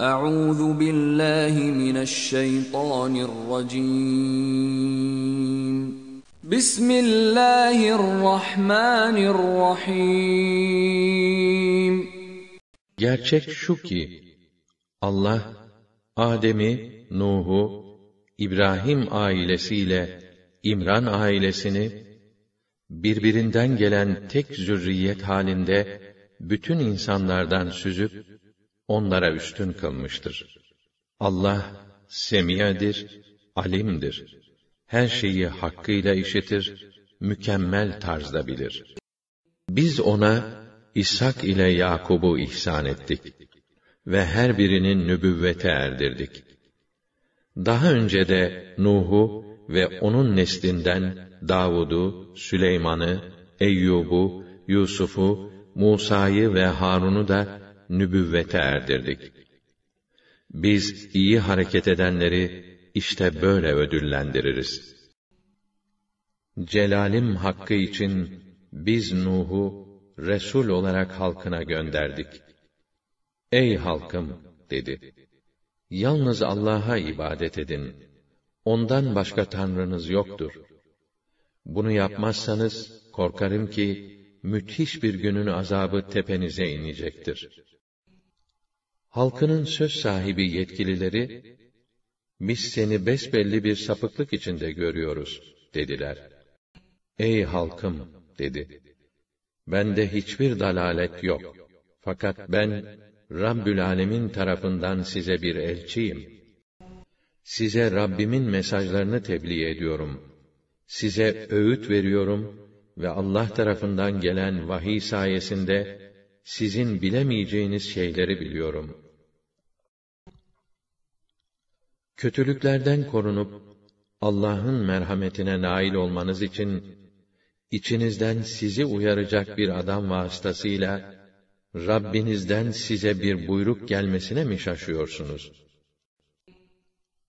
Euzu billahi mineşşeytanirracim. Bismillahirrahmanirrahim. Gerçek şu ki Allah Adem'i, Nuh'u, İbrahim ailesiyle İmran ailesini birbirinden gelen tek zürriyet halinde bütün insanlardan süzüp onlara üstün kılmıştır. Allah, semiyedir, alimdir. Her şeyi hakkıyla işitir, mükemmel tarzda bilir. Biz ona, İshak ile Yakub'u ihsan ettik ve her birinin nübüvvete erdirdik. Daha önce de Nuh'u ve onun neslinden Davud'u, Süleyman'ı, Eyyub'u, Yusuf'u, Musa'yı ve Harun'u da nübüvvete erdirdik. Biz iyi hareket edenleri işte böyle ödüllendiririz. Celalim hakkı için biz Nuh'u Resul olarak halkına gönderdik. Ey halkım dedi. Yalnız Allah'a ibadet edin. Ondan başka tanrınız yoktur. Bunu yapmazsanız korkarım ki müthiş bir günün azabı tepenize inecektir. Halkının söz sahibi yetkilileri biz seni besbelli bir sapıklık içinde görüyoruz dediler. Ey halkım dedi. Bende hiçbir dalalet yok. Fakat ben Rabbül Alemin tarafından size bir elçiyim. Size Rabbimin mesajlarını tebliğ ediyorum. Size öğüt veriyorum ve Allah tarafından gelen vahiy sayesinde sizin bilemeyeceğiniz şeyleri biliyorum. Kötülüklerden korunup Allah'ın merhametine nail olmanız için içinizden sizi uyaracak bir adam vasıtasıyla Rabbinizden size bir buyruk gelmesine mi şaşıyorsunuz?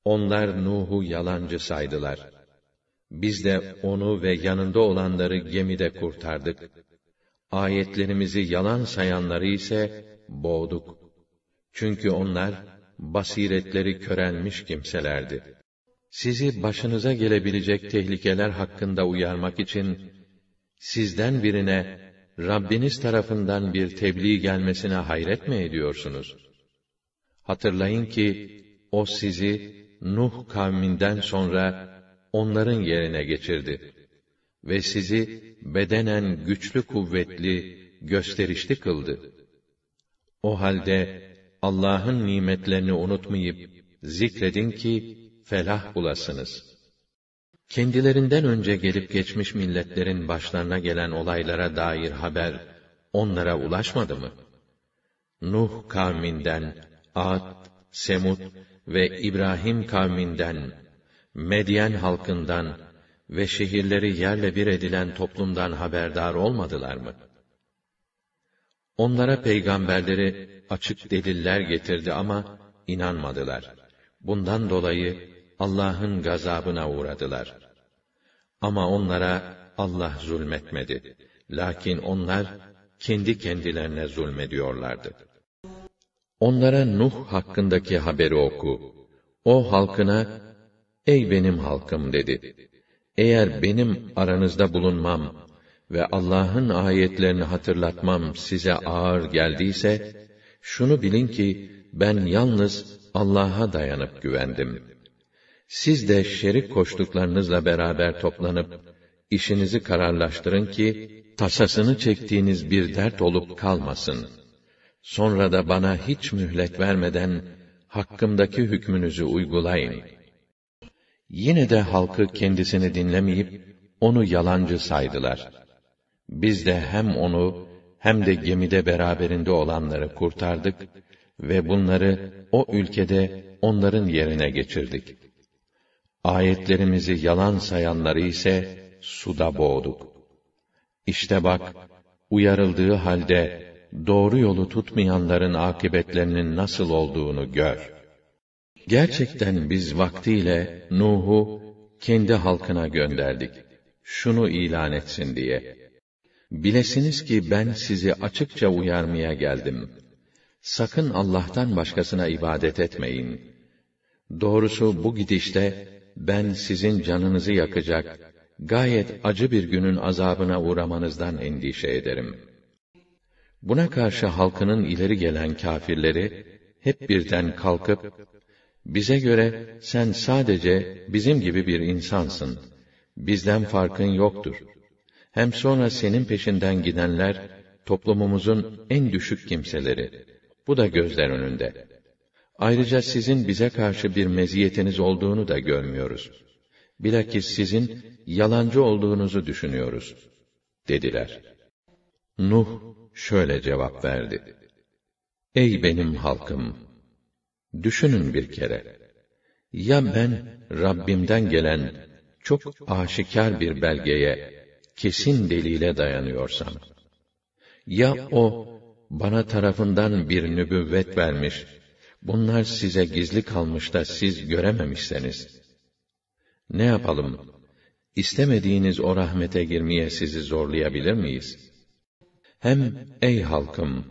Onlar Nuh'u yalancı saydılar. Biz de onu ve yanında olanları gemide kurtardık. Ayetlerimizi yalan sayanları ise boğduk. Çünkü onlar basiretleri körelmiş kimselerdi. Sizi başınıza gelebilecek tehlikeler hakkında uyarmak için sizden birine Rabbiniz tarafından bir tebliğ gelmesine hayret mi ediyorsunuz? Hatırlayın ki o sizi Nuh kavminden sonra onların yerine geçirdi ve sizi bedenen güçlü kuvvetli, gösterişli kıldı. O halde Allah'ın nimetlerini unutmayıp zikredin ki felah bulasınız. Kendilerinden önce gelip geçmiş milletlerin başlarına gelen olaylara dair haber onlara ulaşmadı mı? Nuh kavminden, Ad, Semud ve İbrahim kavminden, Medyen halkından ve şehirleri yerle bir edilen toplumdan haberdar olmadılar mı? Onlara peygamberleri açık deliller getirdi ama inanmadılar. Bundan dolayı Allah'ın gazabına uğradılar. Ama onlara Allah zulmetmedi. Lakin onlar kendi kendilerine zulmediyorlardı. Onlara Nuh hakkındaki haberi oku. O halkına, ey benim halkım dedi. Eğer benim aranızda bulunmam ve Allah'ın ayetlerini hatırlatmam size ağır geldiyse, şunu bilin ki ben yalnız Allah'a dayanıp güvendim.'' Siz de şerik koştuklarınızla beraber toplanıp, işinizi kararlaştırın ki, tasasını çektiğiniz bir dert olup kalmasın. Sonra da bana hiç mühlet vermeden, hakkımdaki hükmünüzü uygulayın. Yine de halkı kendisini dinlemeyip, onu yalancı saydılar. Biz de hem onu, hem de gemide beraberinde olanları kurtardık ve bunları o ülkede onların yerine geçirdik. Ayetlerimizi yalan sayanları ise suda boğduk. İşte bak, uyarıldığı halde doğru yolu tutmayanların akıbetlerinin nasıl olduğunu gör. Gerçekten biz vaktiyle Nuh'u kendi halkına gönderdik. Şunu ilan etsin diye. Bilesiniz ki ben sizi açıkça uyarmaya geldim. sakın Allah'tan başkasına ibadet etmeyin. Doğrusu bu gidişte ben sizin canınızı yakacak, gayet acı bir günün azabına uğramanızdan endişe ederim. Buna karşı halkının ileri gelen kâfirleri hep birden kalkıp bize göre sen sadece bizim gibi bir insansın. Bizden farkın yoktur. Hem sonra senin peşinden gidenler toplumumuzun en düşük kimseleri. Bu da gözler önünde. Ayrıca sizin bize karşı bir meziyetiniz olduğunu da görmüyoruz. Bilakis sizin yalancı olduğunuzu düşünüyoruz, dediler. Nuh şöyle cevap verdi. Ey benim halkım! Düşünün bir kere. Ya ben Rabbimden gelen çok aşikar bir belgeye, kesin delile dayanıyorsam, ya o bana tarafından bir nübüvvet vermiş, bunlar size gizli kalmış da siz görememişseniz, ne yapalım? İstemediğiniz o rahmete girmeye sizi zorlayabilir miyiz? Hem ey halkım,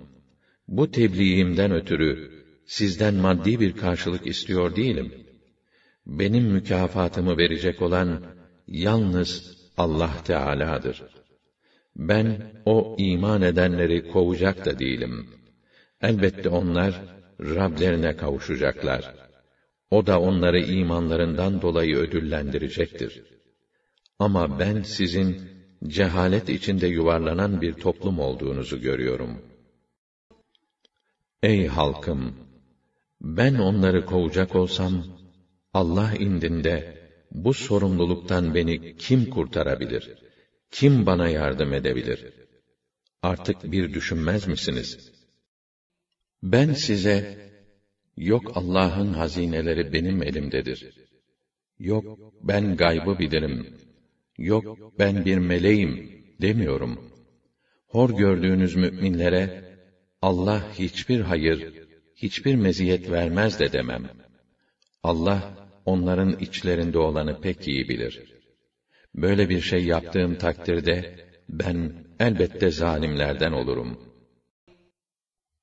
bu tebliğimden ötürü sizden maddi bir karşılık istiyor değilim. Benim mükafatımı verecek olan yalnız Allah Teala'dır. Ben o iman edenleri kovacak da değilim. Elbette onlar Rablerine kavuşacaklar. O da onları imanlarından dolayı ödüllendirecektir. Ama ben sizin cehalet içinde yuvarlanan bir toplum olduğunuzu görüyorum. Ey halkım! Ben onları kovacak olsam, Allah indinde bu sorumluluktan beni kim kurtarabilir? Kim bana yardım edebilir? Artık bir düşünmez misiniz? Ben size, yok Allah'ın hazineleri benim elimdedir. Yok ben gaybı bilirim. Yok ben bir meleğim demiyorum. Hor gördüğünüz müminlere Allah hiçbir hayır, hiçbir meziyet vermez de demem. Allah onların içlerinde olanı pek iyi bilir. Böyle bir şey yaptığım takdirde ben elbette zalimlerden olurum.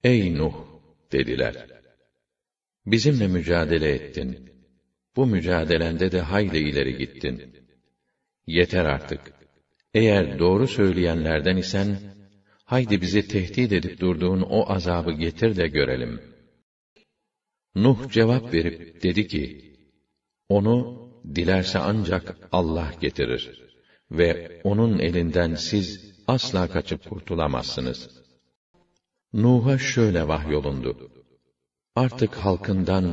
Ey Nuh dediler. Bizimle mücadele ettin. Bu mücadelende de hayli ileri gittin. Yeter artık. Eğer doğru söyleyenlerden isen, haydi bizi tehdit edip durduğun o azabı getir de görelim. Nuh cevap verip dedi ki, onu dilerse ancak Allah getirir ve onun elinden siz asla kaçıp kurtulamazsınız. Nuh'a şöyle vahyolundu. Artık halkından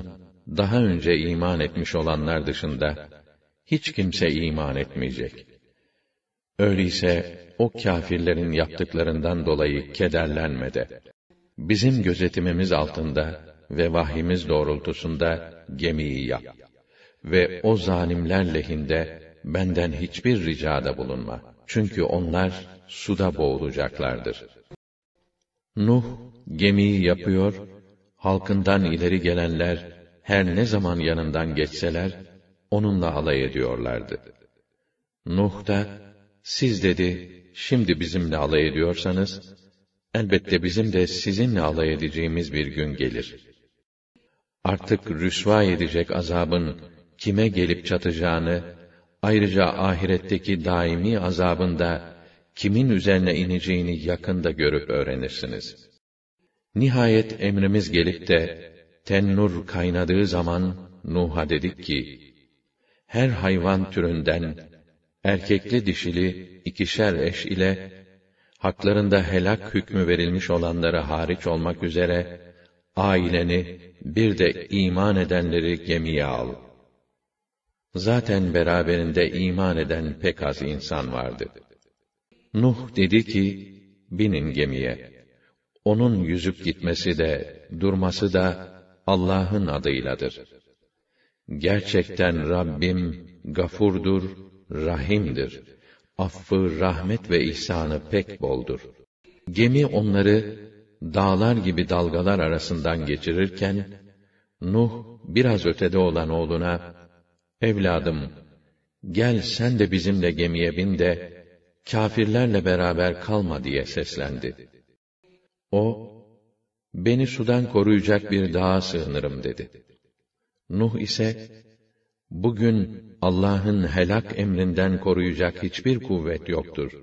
daha önce iman etmiş olanlar dışında hiç kimse iman etmeyecek. Öyleyse o kâfirlerin yaptıklarından dolayı kederlenme de. Bizim gözetimimiz altında ve vahyimiz doğrultusunda gemiyi yap. Ve o zalimler lehinde benden hiçbir ricada bulunma. Çünkü onlar suda boğulacaklardır. Nuh gemiyi yapıyor, halkından ileri gelenler her ne zaman yanından geçseler onunla alay ediyorlardı. Nuh da siz dedi şimdi bizimle alay ediyorsanız elbette bizim de sizinle alay edeceğimiz bir gün gelir. Artık rüsva edecek azabın kime gelip çatacağını ayrıca ahiretteki daimi azabında kimin üzerine ineceğini yakında görüp öğrenirsiniz. Nihayet emrimiz gelip de tennur kaynadığı zaman Nuh'a dedik ki: Her hayvan türünden erkekli dişili ikişer eş ile haklarında helak hükmü verilmiş olanları hariç olmak üzere aileni bir de iman edenleri gemiye al. Zaten beraberinde iman eden pek az insan vardı. Nuh dedi ki, binin gemiye. Onun yüzüp gitmesi de, durması da Allah'ın adıyladır. Gerçekten Rabbim gafurdur, rahimdir. Affı, rahmet ve ihsanı pek boldur. Gemi onları dağlar gibi dalgalar arasından geçirirken Nuh biraz ötede olan oğluna Evladım gel sen de bizimle gemiye bin de kâfirlerle beraber kalma diye seslendi. O beni sudan koruyacak bir dağa sığınırım dedi. Nuh ise, bugün Allah'ın helak emrinden koruyacak hiçbir kuvvet yoktur.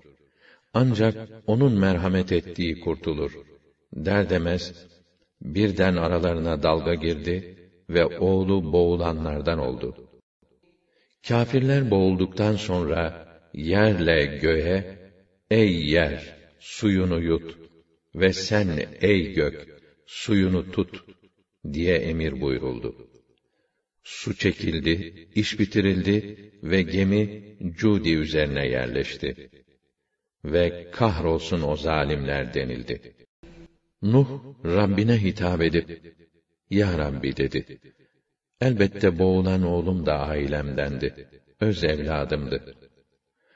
Ancak onun merhamet ettiği kurtulur. Der demez, birden aralarına dalga girdi ve oğlu boğulanlardan oldu. Kafirler boğulduktan sonra yerle göğe, ey yer, suyunu yut ve sen ey gök, suyunu tut diye emir buyuruldu. Su çekildi, iş bitirildi ve gemi Cudi üzerine yerleşti. Ve kahrolsun o zalimler denildi. Nuh Rabbine hitap edip Ya Rabbi dedi. Elbette boğulan oğlum da ailemdendi. Öz evladımdı.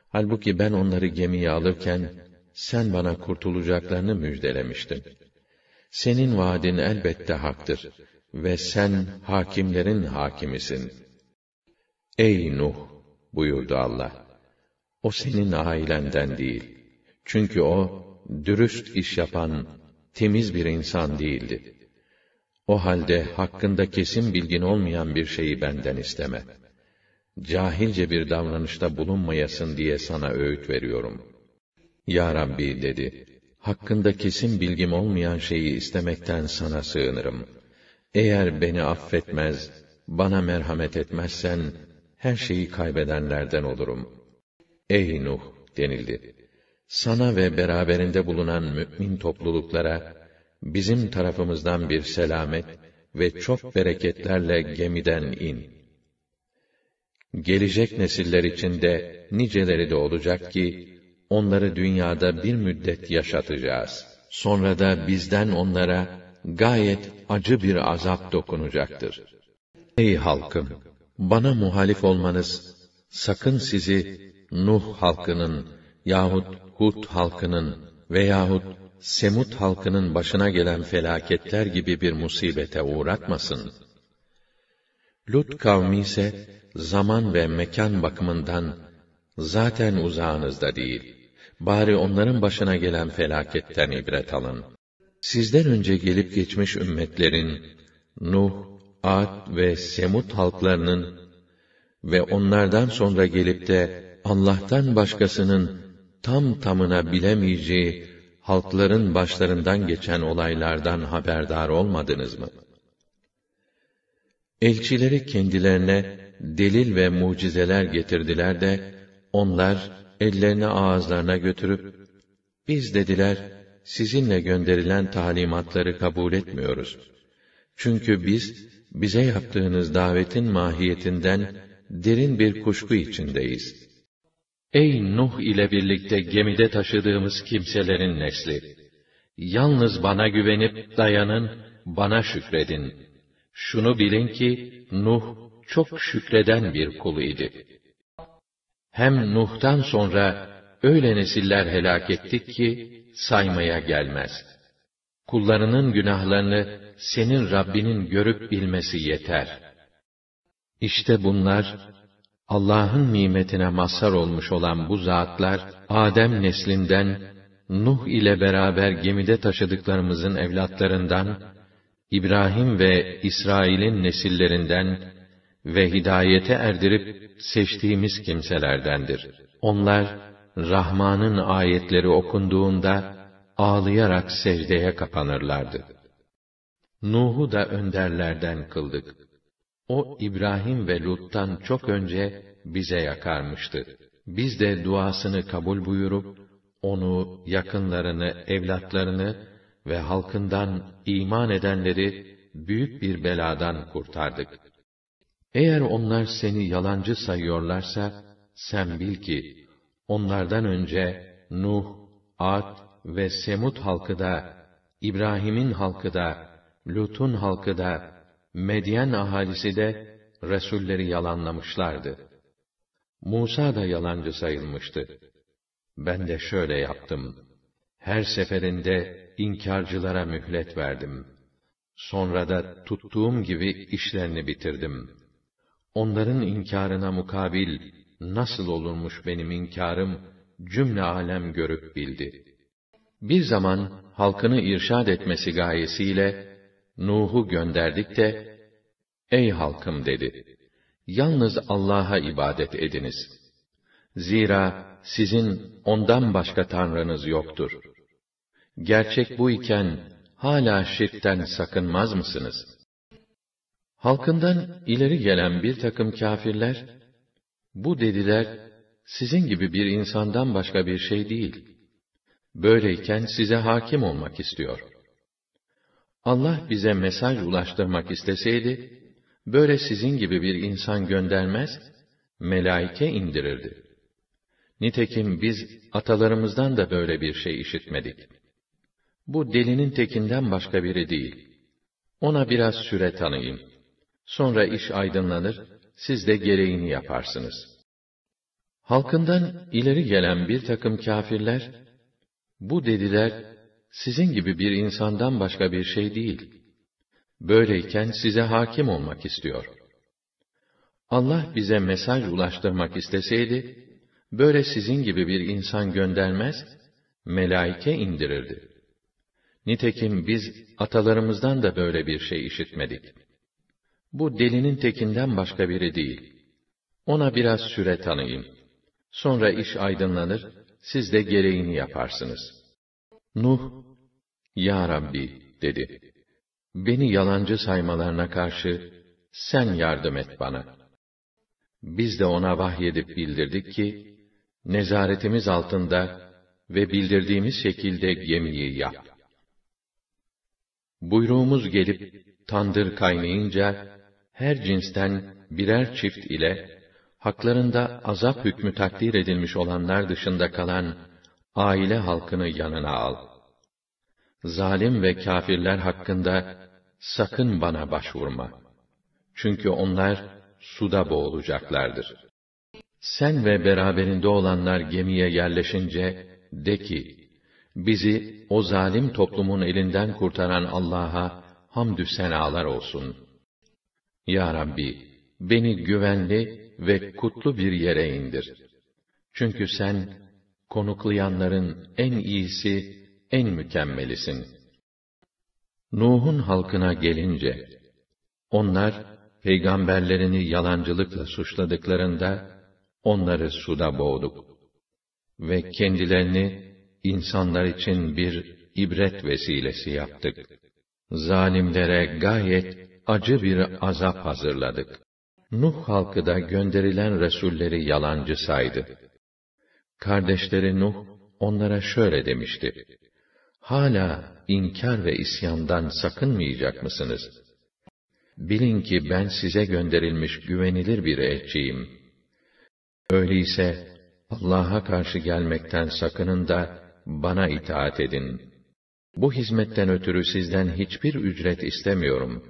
Halbuki ben onları gemiye alırken sen bana kurtulacaklarını müjdelemiştin. Senin vaadin elbette haktır ve sen hakimlerin hakimisin. Ey Nuh buyurdu Allah. O senin ailenden değil. Çünkü o dürüst iş yapan temiz bir insan değildi. O halde hakkında kesin bilgin olmayan bir şeyi benden isteme. Cahilce bir davranışta bulunmayasın diye sana öğüt veriyorum. Ya Rabbi dedi, hakkında kesin bilgim olmayan şeyi istemekten sana sığınırım. Eğer beni affetmez, bana merhamet etmezsen, her şeyi kaybedenlerden olurum. Ey Nuh denildi. Sana ve beraberinde bulunan mümin topluluklara, bizim tarafımızdan bir selamet ve çok bereketlerle gemiden in. Gelecek nesiller için de niceleri de olacak ki, onları dünyada bir müddet yaşatacağız. Sonra da bizden onlara gayet acı bir azap dokunacaktır. Ey halkım! Bana muhalif olmanız, sakın sizi Nuh halkının yahut Hud halkının veyahut Semut halkının başına gelen felaketler gibi bir musibete uğratmasın. Lut kavmi ise zaman ve mekan bakımından zaten uzağınızda değil. Bari onların başına gelen felaketten ibret alın. Sizden önce gelip geçmiş ümmetlerin Nuh, Ad ve Semut halklarının ve onlardan sonra gelip de Allah'tan başkasının tam tamına bilemeyeceği halkların başlarından geçen olaylardan haberdar olmadınız mı? Elçileri kendilerine delil ve mucizeler getirdiler de onlar ellerini ağızlarına götürüp biz dediler sizinle gönderilen talimatları kabul etmiyoruz. Çünkü biz bize yaptığınız davetin mahiyetinden derin bir kuşku içindeyiz. Ey Nuh ile birlikte gemide taşıdığımız kimselerin nesli! Yalnız bana güvenip dayanın, bana şükredin. Şunu bilin ki, Nuh çok şükreden bir kul idi. Hem Nuh'tan sonra öyle nesiller helak ettik ki, saymaya gelmez. Kullarının günahlarını senin Rabbinin görüp bilmesi yeter. İşte bunlar, Allah'ın nimetine mazhar olmuş olan bu zatlar, Adem neslinden, Nuh ile beraber gemide taşıdıklarımızın evlatlarından, İbrahim ve İsrail'in nesillerinden ve hidayete erdirip seçtiğimiz kimselerdendir. Onlar, Rahman'ın ayetleri okunduğunda, ağlayarak secdeye kapanırlardı. Nuh'u da önderlerden kıldık. O İbrahim ve Lut'tan çok önce bize yakarmıştı. Biz de duasını kabul buyurup onu, yakınlarını, evlatlarını ve halkından iman edenleri büyük bir beladan kurtardık. Eğer onlar seni yalancı sayıyorlarsa sen bil ki onlardan önce Nuh, Ad ve Semud halkı da İbrahim'in halkı da Lut'un halkı da Medyen ahalisi de Resulleri yalanlamışlardı. Musa da yalancı sayılmıştı. Ben de şöyle yaptım. Her seferinde inkarcılara mühlet verdim. Sonra da tuttuğum gibi işlerini bitirdim. Onların inkarına mukabil nasıl olurmuş benim inkarım cümle alem görüp bildi. Bir zaman halkını irşad etmesi gayesiyle Nuh'u gönderdik de, Ey halkım dedi, yalnız Allah'a ibadet ediniz. Zira sizin ondan başka tanrınız yoktur. Gerçek bu iken, hala şirkten sakınmaz mısınız? Halkından ileri gelen bir takım kâfirler, bu dediler, sizin gibi bir insandan başka bir şey değil. Böyleyken size hakim olmak istiyor. Allah bize mesaj ulaştırmak isteseydi, böyle sizin gibi bir insan göndermez, melaike indirirdi. Nitekim biz atalarımızdan da böyle bir şey işitmedik. Bu delinin tekinden başka biri değil. Ona biraz süre tanıyın. Sonra iş aydınlanır, siz de gereğini yaparsınız. Halkından ileri gelen bir takım kâfirler, bu dediler, sizin gibi bir insandan başka bir şey değil. Böyleyken size hakim olmak istiyor. Allah bize mesaj ulaştırmak isteseydi, böyle sizin gibi bir insan göndermez, melaike indirirdi. Nitekim biz atalarımızdan da böyle bir şey işitmedik. Bu delinin tekinden başka biri değil. Ona biraz süre tanıyın. Sonra iş aydınlanır, siz de gereğini yaparsınız. Nuh, Ya Rabbi, dedi. Beni yalancı saymalarına karşı, sen yardım et bana. Biz de ona vahyedip bildirdik ki, nezaretimiz altında ve bildirdiğimiz şekilde gemiyi yap. Buyruğumuz gelip, tandır kaynayınca, her cinsten birer çift ile, haklarında azap hükmü takdir edilmiş olanlar dışında kalan, aile halkını yanına al. Zalim ve kâfirler hakkında, sakın bana başvurma. Çünkü onlar, suda boğulacaklardır. Sen ve beraberinde olanlar gemiye yerleşince, de ki, bizi o zalim toplumun elinden kurtaran Allah'a hamdü senalar olsun. Ya Rabbi, beni güvenli ve kutlu bir yere indir. Çünkü sen, konuklayanların en iyisi, en mükemmelisin. Nuh'un halkına gelince, onlar, peygamberlerini yalancılıkla suçladıklarında, onları suda boğduk. Ve kendilerini, insanlar için bir ibret vesilesi yaptık. Zalimlere gayet acı bir azap hazırladık. Nuh halkı da gönderilen resulleri yalancı saydı. Kardeşleri Nuh onlara şöyle demişti: Hala inkar ve isyandan sakınmayacak mısınız? Bilin ki ben size gönderilmiş güvenilir bir elçiyim. Öyleyse Allah'a karşı gelmekten sakının da bana itaat edin. Bu hizmetten ötürü sizden hiçbir ücret istemiyorum.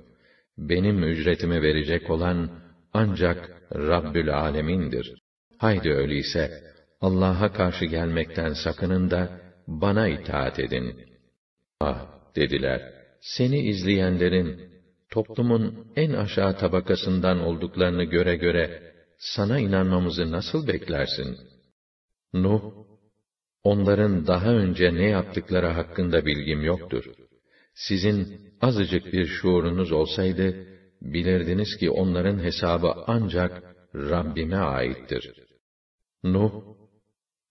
Benim ücretimi verecek olan ancak Rabbül Alemin'dir. Haydi öyleyse Allah'a karşı gelmekten sakının da bana itaat edin. Ah dediler. Seni izleyenlerin toplumun en aşağı tabakasından olduklarını göre göre sana inanmamızı nasıl beklersin? Nuh Onların daha önce ne yaptıkları hakkında bilgim yoktur. Sizin azıcık bir şuurunuz olsaydı, bilirdiniz ki onların hesabı ancak Rabbime aittir. Nuh,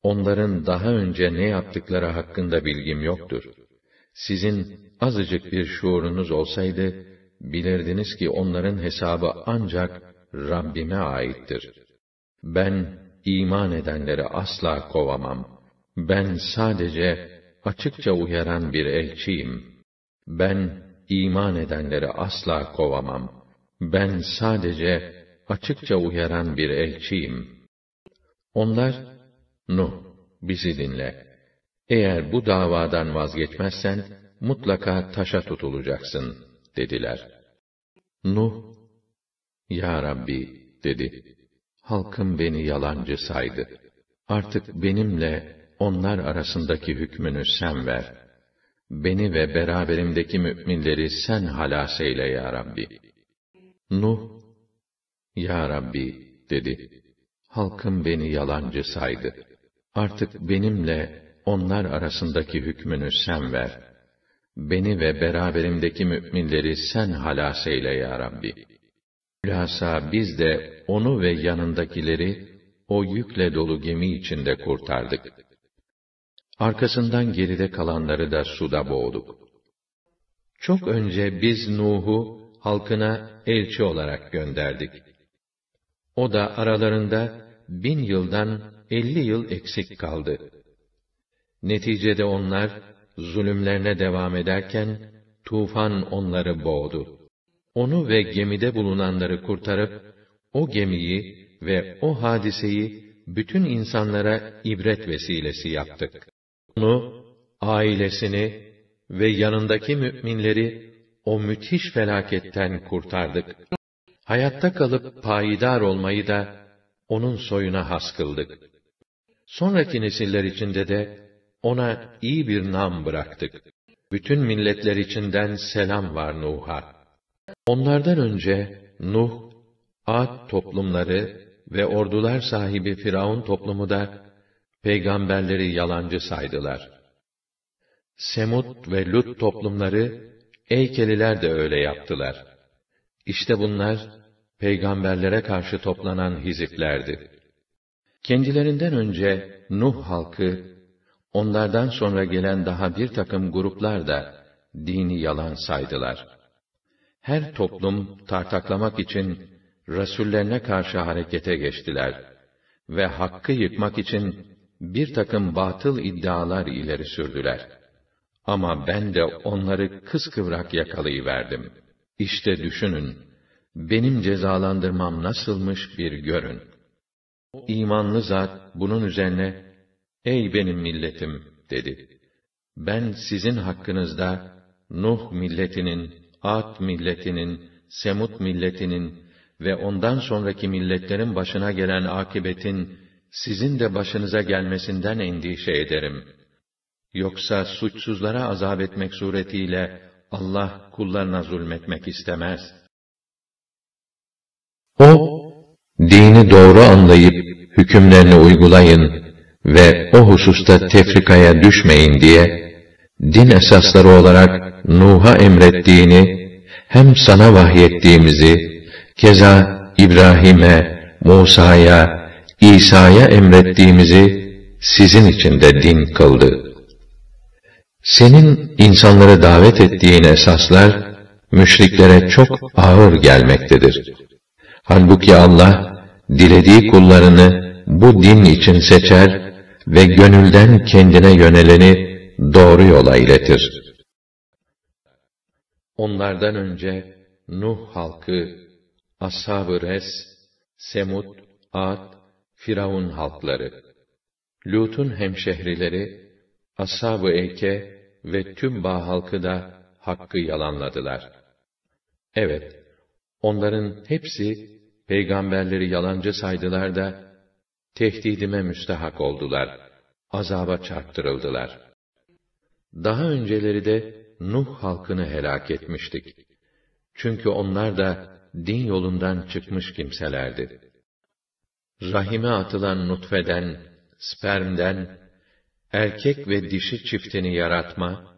onların daha önce ne yaptıkları hakkında bilgim yoktur. Sizin azıcık bir şuurunuz olsaydı, bilirdiniz ki onların hesabı ancak Rabbime aittir. Ben, iman edenleri asla kovamam.'' Ben sadece açıkça uyaran bir elçiyim. Ben iman edenleri asla kovamam. Ben sadece açıkça uyaran bir elçiyim. Onlar, Nuh, bizi dinle. Eğer bu davadan vazgeçmezsen, mutlaka taşa tutulacaksın, dediler. Nuh, Ya Rabbi, dedi. Halkım beni yalancı saydı. Artık benimle onlar arasındaki hükmünü sen ver. Beni ve beraberimdeki müminleri sen halas eyle ya Rabbi. Nuh, Ya Rabbi, dedi. Halkım beni yalancı saydı. Artık benimle onlar arasındaki hükmünü sen ver. Beni ve beraberimdeki müminleri sen halas eyle ya Rabbi. Hülasa biz de onu ve yanındakileri o yükle dolu gemi içinde kurtardık. Arkasından geride kalanları da suda boğduk. Çok önce biz Nuh'u halkına elçi olarak gönderdik. O da aralarında bin yıldan elli yıl eksik kaldı. Neticede onlar zulümlerine devam ederken tufan onları boğdu. Onu ve gemide bulunanları kurtarıp o gemiyi ve o hadiseyi bütün insanlara ibret vesilesi yaptık. Onu, ailesini ve yanındaki müminleri o müthiş felaketten kurtardık. Hayatta kalıp payidar olmayı da onun soyuna has kıldık. Sonraki nesiller içinde de ona iyi bir nam bıraktık. Bütün milletler içinden selam var Nuh'a. Onlardan önce Nuh, Ad toplumları ve ordular sahibi Firavun toplumu da peygamberleri yalancı saydılar. Semud ve Lut toplumları Eykeliler de öyle yaptılar. İşte bunlar peygamberlere karşı toplanan hiziplerdi. Kendilerinden önce Nuh halkı, onlardan sonra gelen daha bir takım gruplar da dini yalan saydılar. Her toplum tartaklamak için rasullerine karşı harekete geçtiler ve hakkı yıkmak için bir takım batıl iddialar ileri sürdüler. Ama ben de onları kıskıvrak yakalayıverdim. İşte düşünün, benim cezalandırmam nasılmış bir görün. İmanlı zat bunun üzerine, ey benim milletim dedi. Ben sizin hakkınızda Nuh milletinin, Ad milletinin, Semut milletinin ve ondan sonraki milletlerin başına gelen akibetin sizin de başınıza gelmesinden endişe ederim. Yoksa suçsuzlara azap etmek suretiyle Allah kullarına zulmetmek istemez. O, dini doğru anlayıp hükümlerini uygulayın ve o hususta tefrikaya düşmeyin diye, din esasları olarak Nuh'a emrettiğini, hem sana vahyettiğimizi, keza İbrahim'e, Musa'ya, İsa'ya emrettiğimizi sizin için de din kıldı. Senin insanları davet ettiğin esaslar, müşriklere çok ağır gelmektedir. Halbuki Allah, dilediği kullarını bu din için seçer ve gönülden kendine yöneleni doğru yola iletir. Onlardan önce Nuh halkı, Ashab-ı Res, Semud, Ad, Firavun halkları, Lut'un hemşehrileri, Ashab-ı Eyke ve tüm Bağ halkı da hakkı yalanladılar. Evet, onların hepsi peygamberleri yalancı saydılar da tehdidime müstehak oldular, azaba çarptırıldılar. Daha önceleri de Nuh halkını helak etmiştik. Çünkü onlar da din yolundan çıkmış kimselerdi. Rahime atılan nutfeden, spermden, erkek ve dişi çiftini yaratma,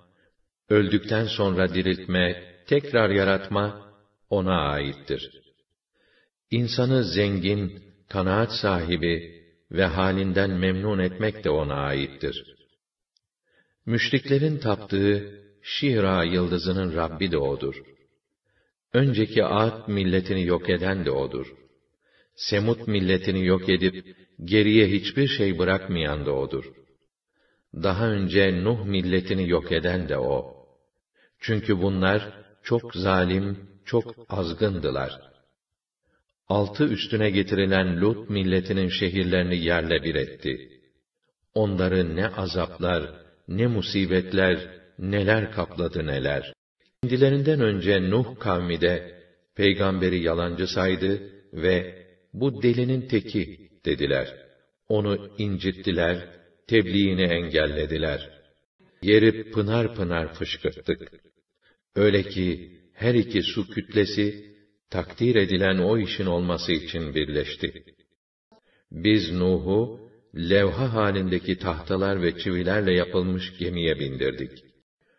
öldükten sonra diriltme, tekrar yaratma ona aittir. İnsanı zengin, kanaat sahibi ve halinden memnun etmek de ona aittir. Müşriklerin taptığı Şira yıldızının Rabbi de odur. Önceki Ad milletini yok eden de odur. Semut milletini yok edip geriye hiçbir şey bırakmayan da odur. Daha önce Nuh milletini yok eden de o. Çünkü bunlar çok zalim, çok azgındılar. Altı üstüne getirilen Lut milletinin şehirlerini yerle bir etti. Onları ne azaplar, ne musibetler, neler kapladı neler. Kendilerinden önce Nuh kavmi de peygamberi yalancı saydı ve bu delinin teki dediler. Onu incittiler, tebliğini engellediler. Yeri pınar pınar fışkırttık. Öyle ki her iki su kütlesi takdir edilen o işin olması için birleşti. Biz Nuh'u levha halindeki tahtalar ve çivilerle yapılmış gemiye bindirdik.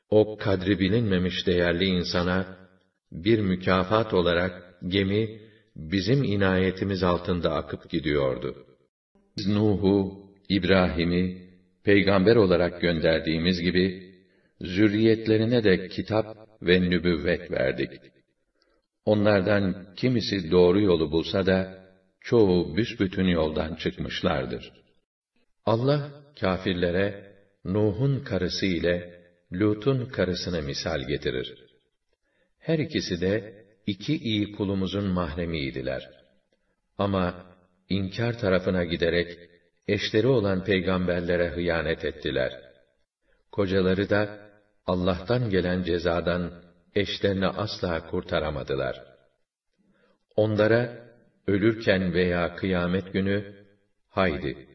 O kadri bilinmemiş değerli insana bir mükafat olarak gemi bizim inayetimiz altında akıp gidiyordu. Biz Nuh'u, İbrahim'i peygamber olarak gönderdiğimiz gibi zürriyetlerine de kitap ve nübüvvet verdik. Onlardan kimisi doğru yolu bulsa da çoğu büsbütün yoldan çıkmışlardır. Allah kâfirlere Nuh'un karısı ile Lut'un karısını misal getirir. Her ikisi de iki iyi kulumuzun mahremiydiler. Ama inkar tarafına giderek eşleri olan peygamberlere hıyanet ettiler. Kocaları da Allah'tan gelen cezadan eşlerini asla kurtaramadılar. Onlara ölürken veya kıyamet günü haydi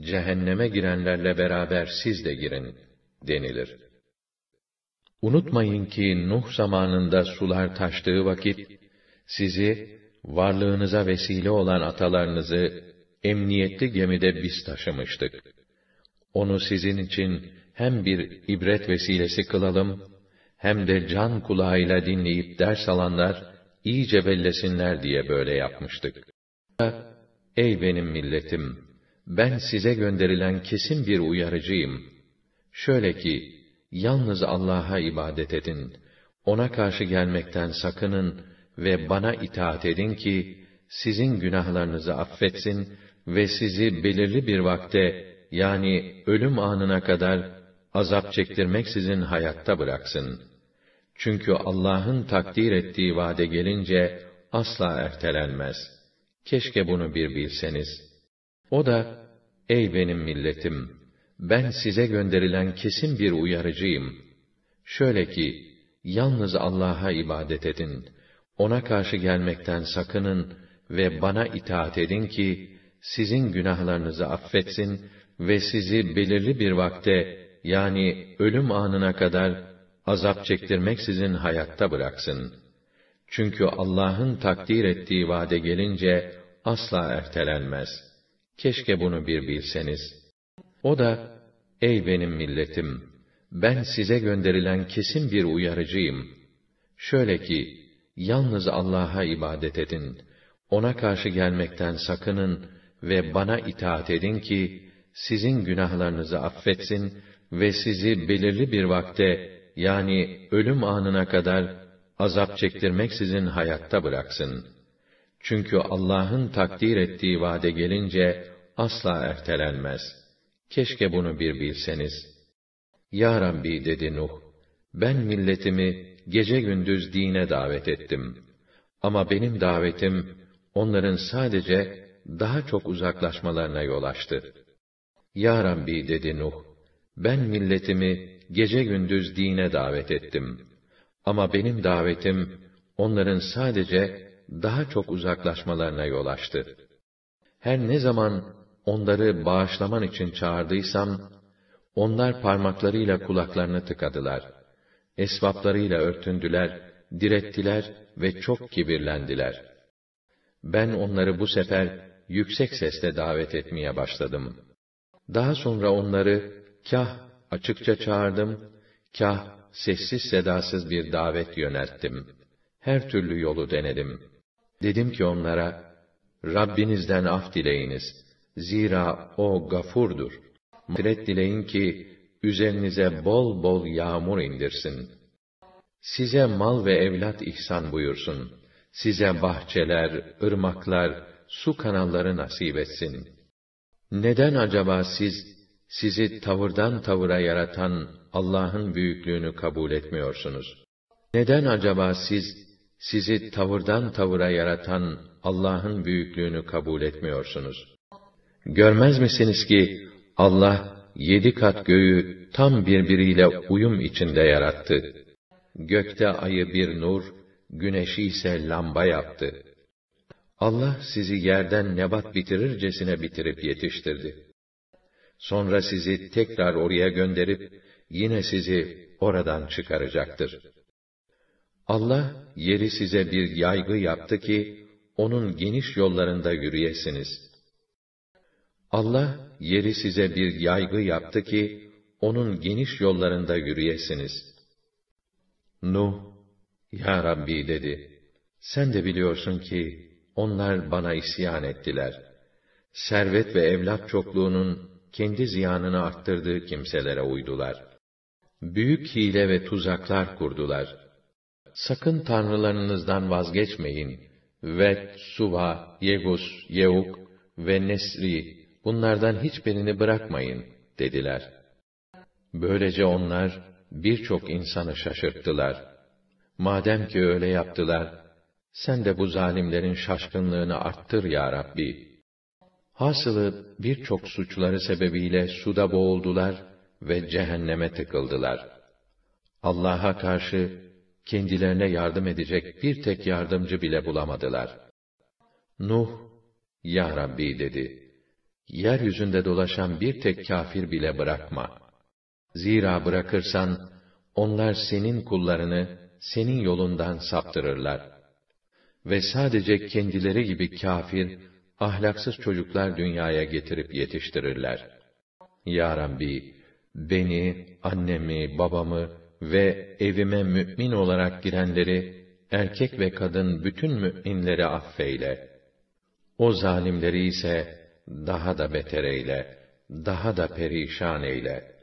cehenneme girenlerle beraber siz de girin denilir. Unutmayın ki Nuh zamanında sular taştığı vakit sizi varlığınıza vesile olan atalarınızı emniyetli gemide biz taşımıştık. Onu sizin için hem bir ibret vesilesi kılalım, hem de can kulağıyla dinleyip ders alanlar iyice bellesinler diye böyle yapmıştık. Ey benim milletim! Ben size gönderilen kesin bir uyarıcıyım. Şöyle ki, yalnız Allah'a ibadet edin, ona karşı gelmekten sakının ve bana itaat edin ki, sizin günahlarınızı affetsin ve sizi belirli bir vakte, yani ölüm anına kadar azap çektirmeksizin hayatta bıraksın. Çünkü Allah'ın takdir ettiği vade gelince asla ertelenmez. Keşke bunu bir bilseniz. O da, ey benim milletim, ben size gönderilen kesin bir uyarıcıyım. Şöyle ki, yalnız Allah'a ibadet edin, ona karşı gelmekten sakının ve bana itaat edin ki, sizin günahlarınızı affetsin ve sizi belirli bir vakte, yani ölüm anına kadar azap çektirmeksizin hayatta bıraksın. Çünkü Allah'ın takdir ettiği vade gelince asla ertelenmez. Keşke bunu bir bilseniz. O da, ey benim milletim, ben size gönderilen kesin bir uyarıcıyım. Şöyle ki, yalnız Allah'a ibadet edin, ona karşı gelmekten sakının ve bana itaat edin ki, sizin günahlarınızı affetsin ve sizi belirli bir vakte, yani ölüm anına kadar azap çektirmeksizin hayatta bıraksın. Çünkü Allah'ın takdir ettiği vade gelince asla ertelenmez. Keşke bunu bir bilseniz. Ya Rabbi dedi Nuh, ben milletimi gece gündüz dine davet ettim. Ama benim davetim, onların sadece daha çok uzaklaşmalarına yol açtı. Ya Rabbi dedi Nuh, ben milletimi gece gündüz dine davet ettim. Ama benim davetim, onların sadece daha çok uzaklaşmalarına yol açtı. Her ne zaman onları bağışlaman için çağırdıysam, onlar parmaklarıyla kulaklarını tıkadılar. Esvaplarıyla örtündüler, direttiler ve çok kibirlendiler. Ben onları bu sefer yüksek sesle davet etmeye başladım. Daha sonra onları kah açıkça çağırdım, kah sessiz sedasız bir davet yönelttim. Her türlü yolu denedim. Dedim ki onlara, Rabbinizden af dileyiniz. Zira O gafurdur. Mağfiret dileyin ki, üzerinize bol bol yağmur indirsin. Size mal ve evlat ihsan buyursun. Size bahçeler, ırmaklar, su kanalları nasip etsin. Neden acaba siz, sizi tavırdan tavıra yaratan Allah'ın büyüklüğünü kabul etmiyorsunuz? Neden acaba siz, sizi tavırdan tavıra yaratan Allah'ın büyüklüğünü kabul etmiyorsunuz? Görmez misiniz ki Allah yedi kat göğü tam birbiriyle uyum içinde yarattı. Gökte ayı bir nur, güneşi ise lamba yaptı. Allah sizi yerden nebat bitirircesine bitirip yetiştirdi. Sonra sizi tekrar oraya gönderip, yine sizi oradan çıkaracaktır. Allah, yeri size bir yaygı yaptı ki, onun geniş yollarında yürüyesiniz. Allah yeri size bir yaygı yaptı ki onun geniş yollarında yürüyesiniz. Nuh, Ya Rabbi dedi. Sen de biliyorsun ki onlar bana isyan ettiler. Servet ve evlat çokluğunun kendi ziyanını arttırdığı kimselere uydular. Büyük hile ve tuzaklar kurdular. Sakın tanrılarınızdan vazgeçmeyin. Ve, Suva, Yegus, Yeuk ve Nesri, bunlardan hiçbirini bırakmayın, dediler. Böylece onlar, birçok insanı şaşırttılar. Madem ki öyle yaptılar, sen de bu zalimlerin şaşkınlığını arttır ya Rabbi. Hasılı birçok suçları sebebiyle suda boğuldular ve cehenneme tıkıldılar. Allah'a karşı kendilerine yardım edecek bir tek yardımcı bile bulamadılar. Nuh, Ya Rabbi dedi, yeryüzünde dolaşan bir tek kafir bile bırakma. Zira bırakırsan, onlar senin kullarını, senin yolundan saptırırlar. Ve sadece kendileri gibi kafir, ahlaksız çocuklar dünyaya getirip yetiştirirler. Ya Rabbi, beni, annemi, babamı ve evime mümin olarak girenleri, erkek ve kadın bütün müminleri affeyle. O zalimleri ise daha da beter eyle, daha da perişan eyle.''